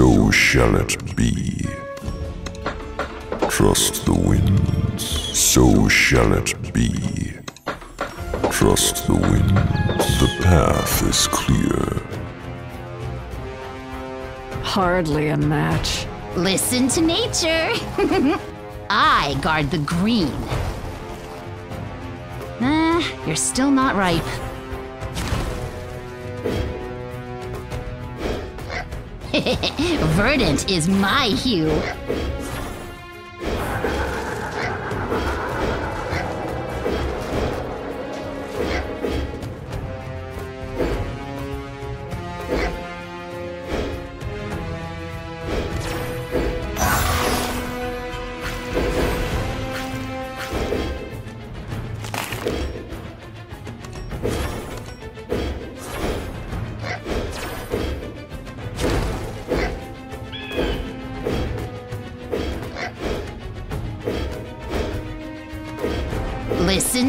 So shall it be. Trust the winds. So shall it be. Trust the winds. The path is clear. Hardly a match. Listen to nature. I guard the green. Nah, you're still not ripe. Verdant is my hue.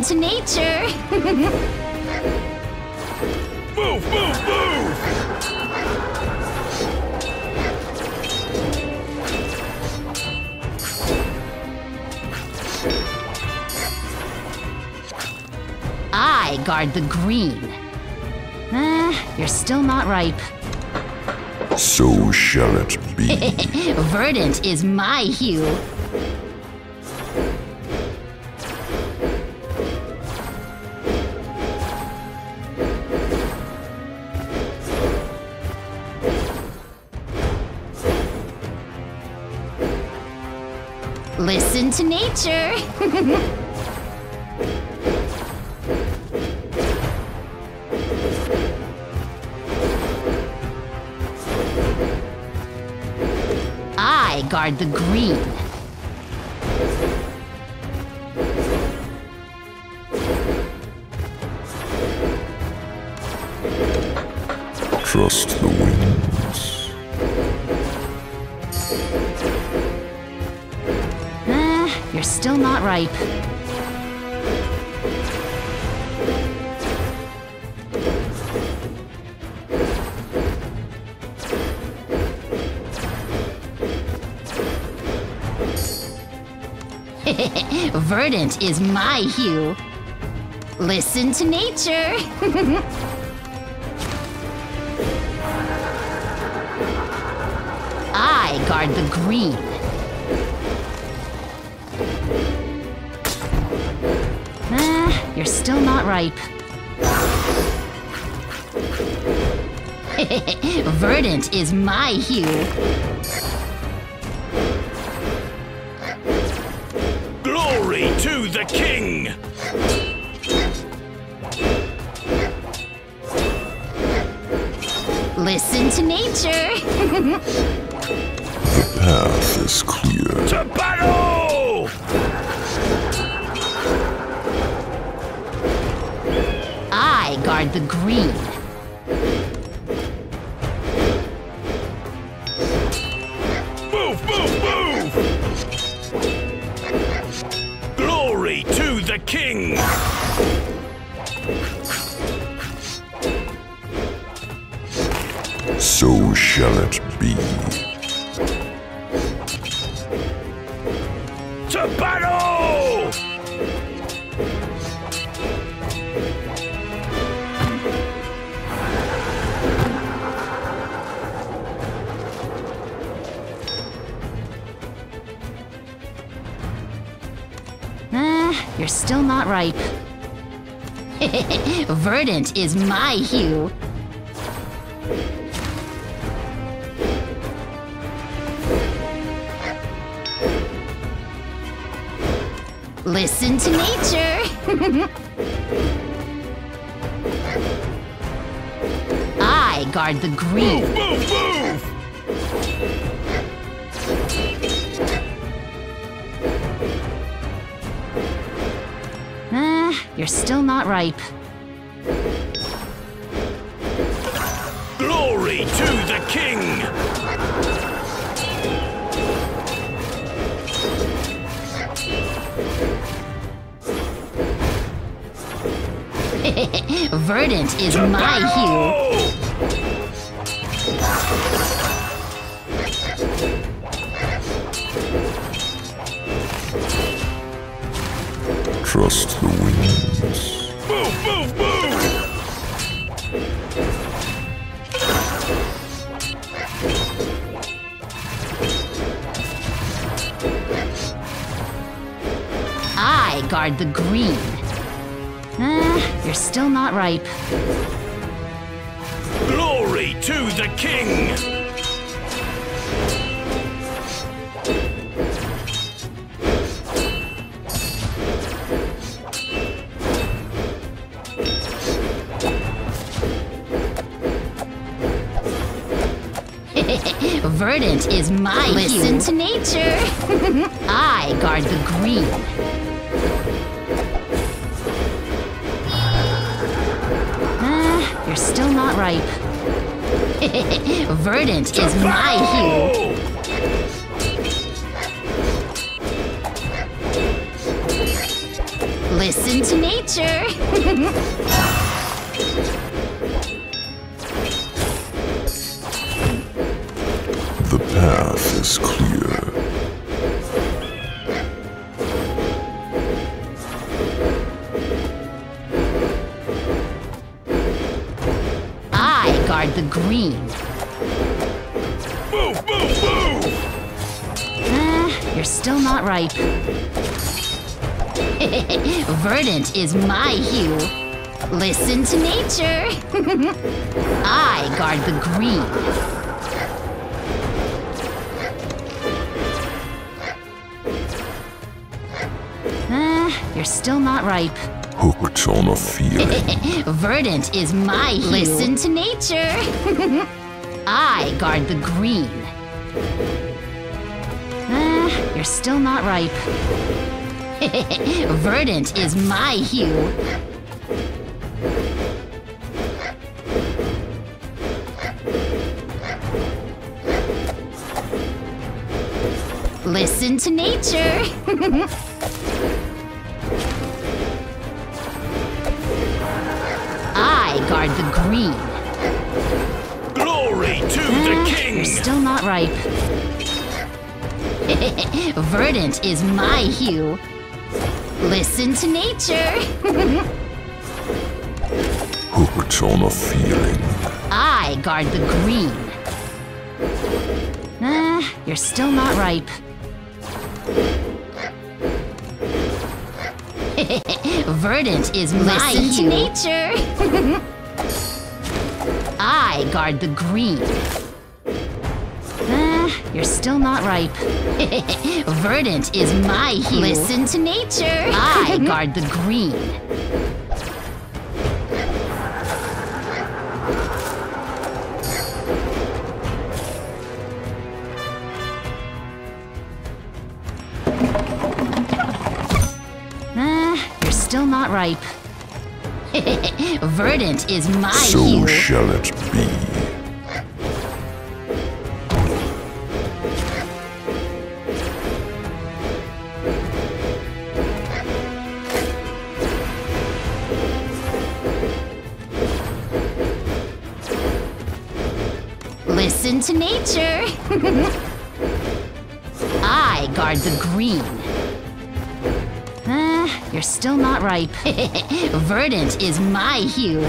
Listen to nature. Move, move, move! I guard the green. Ah, you're still not ripe. So shall it be. Verdant is my hue. Nature. I guard the green. Verdant is my hue. Listen to nature. I guard the green. Ah, you're still not ripe. Verdant is my hue. To the king! Listen to nature. The path is clear. To battle! I guard the green. To the king! So shall it be. Verdant is my hue. Listen to nature. I guard the green. Move, move! Ah, you're still not ripe. Glory to the king! Verdant is my hue. Trust the winds. Move, move, move! I guard the green. Ah, you're still not ripe. Glory to the king! Verdant is my Listen to nature. I guard the green. Ah, you're still not ripe. Verdant is my hue. Listen to nature. is clear. I guard the green. Move, move, move! Ah, you're still not ripe. Verdant is my hue. Listen to nature. I guard the green. You're still not ripe. Hooked on a feeling. Verdant is my hue. Listen to nature. I guard the green. Ah, you're still not ripe. Verdant is my hue. Listen to nature. guard the green. Glory to the You're king! still not ripe. Verdant is my hue. Listen to nature. Hooked on a feeling. I guard the green. Ah, you're still not ripe. Verdant is my Listen to nature. I guard the green. Ah, you're still not ripe. Verdant is my hue. Listen to nature. I guard the green. Ah, you're still not ripe. Verdant is my So shall it be. Listen to nature. I guard the green. You're still not ripe. Verdant is my hue.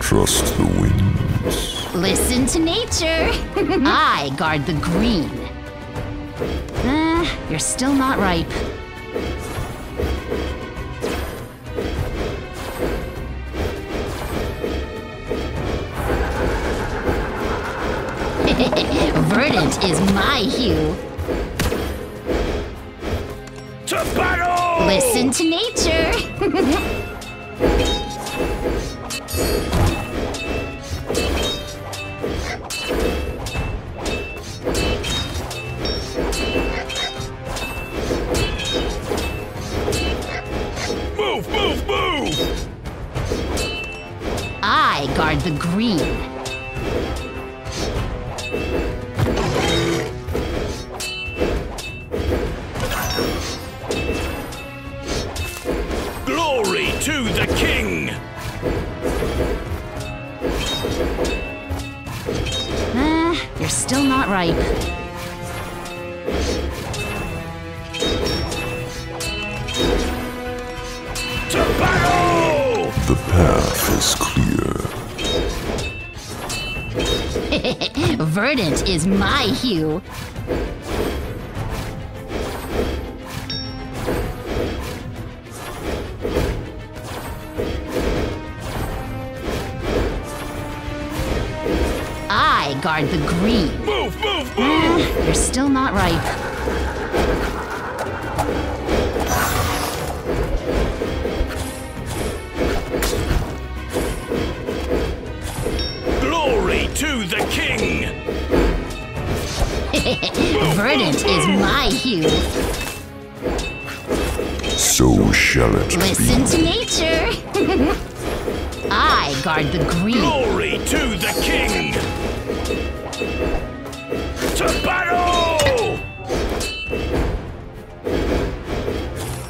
Trust the winds. Listen to nature. I guard the green. Ah, you're still not ripe. Verdant is my hue. Listen to nature. Move, move, move! I guard the green. Still. To battle! The path is clear. Verdant is my hue. Guard the green. Move, move, move! Mm, you're still not ripe. Glory to the king! Verdant is my hue. So shall it be Listen be. to nature. I guard the green. Glory to the king! To battle!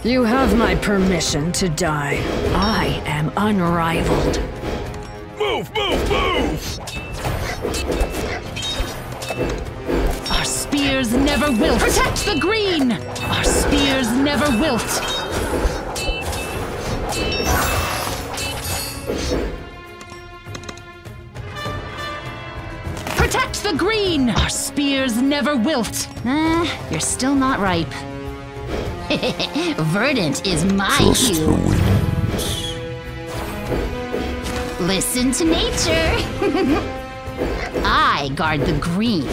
You have my permission to die. I am unrivaled. Move, move, move! Our spears never wilt. Protect the green. Our spears never wilt. Green. Our spears never wilt. Uh, you're still not ripe. Verdant is my Trust the hue. winds. Listen to nature. I guard the green.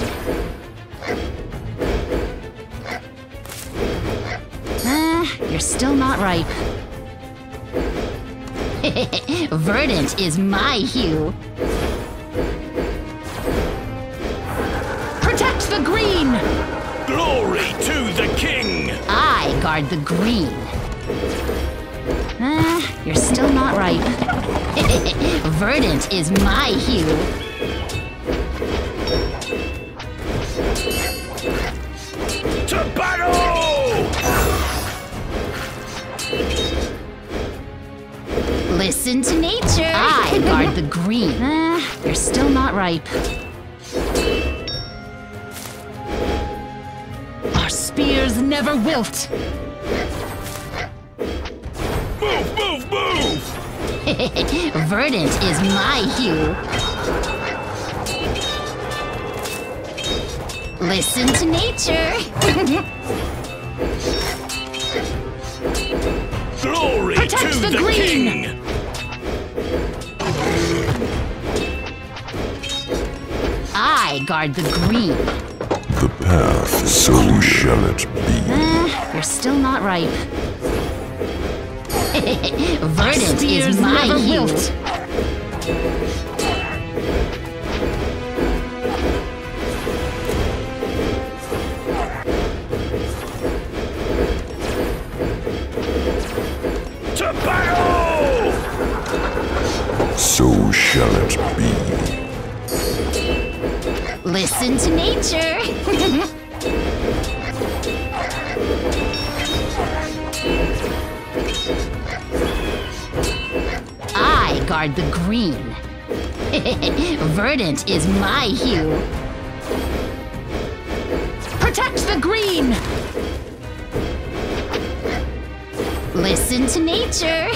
Uh, you're still not ripe. Verdant is my hue. Protect the green! Glory to the king! I guard the green. Uh, you're still not ripe. Verdant is my hue. To battle! Listen to nature. I guard the green. Uh, you're still not ripe. Spears never wilt. Move, move, move! Verdant is my hue. Listen to nature. Glory Protect to the the, green! king! I guard the green. The path is so shall it be. Uh, you're still not ripe. Verdant is my hue. To battle! So shall it be. Listen to nature. I guard the green. Verdant is my hue. Protect the green! Listen to nature.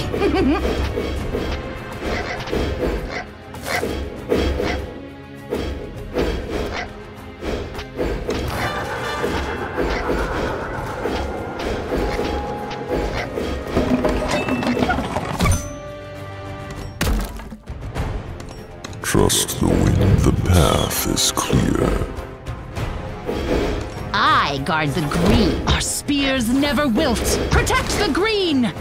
Trust the wind. The path is clear. I guard the green. Our spears never wilt. Protect the green!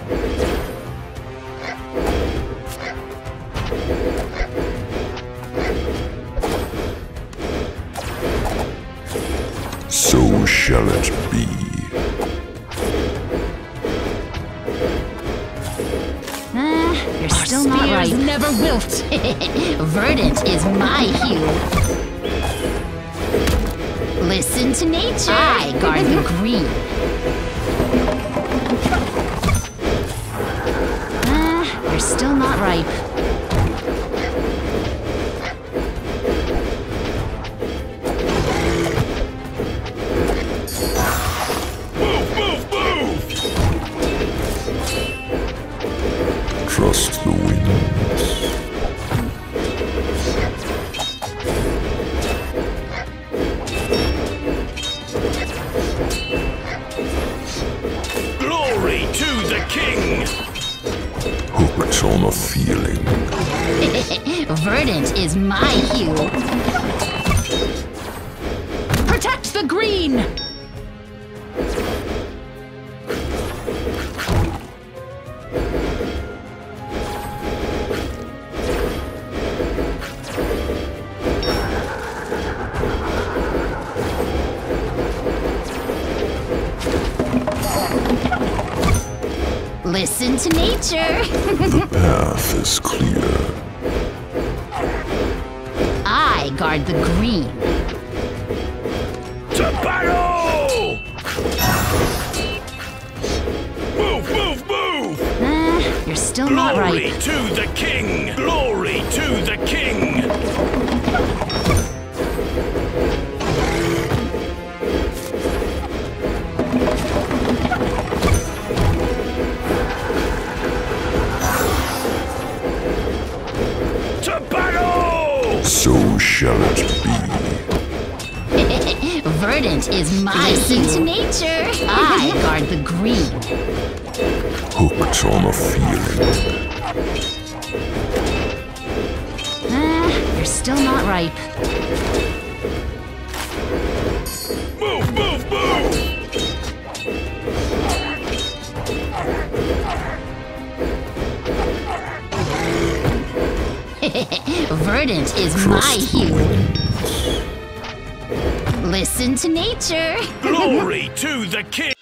So shall it be. Never wilt. Verdant is my hue. Listen to nature. I guard the green. Uh, you're still not ripe. Feeling. Verdant is my hue. Protect the green! Listen to nature. The path is clear. I guard the green. To battle! Move, move, move! Ah, you're still not right. Glory to the king! Glory to the king! Shall it be. Verdant is my Listen to nature. I guard the green. Hooked on a feeling. Ah, you're still not ripe. Verdant is my Trust the hue. Listen to nature. Glory to the king!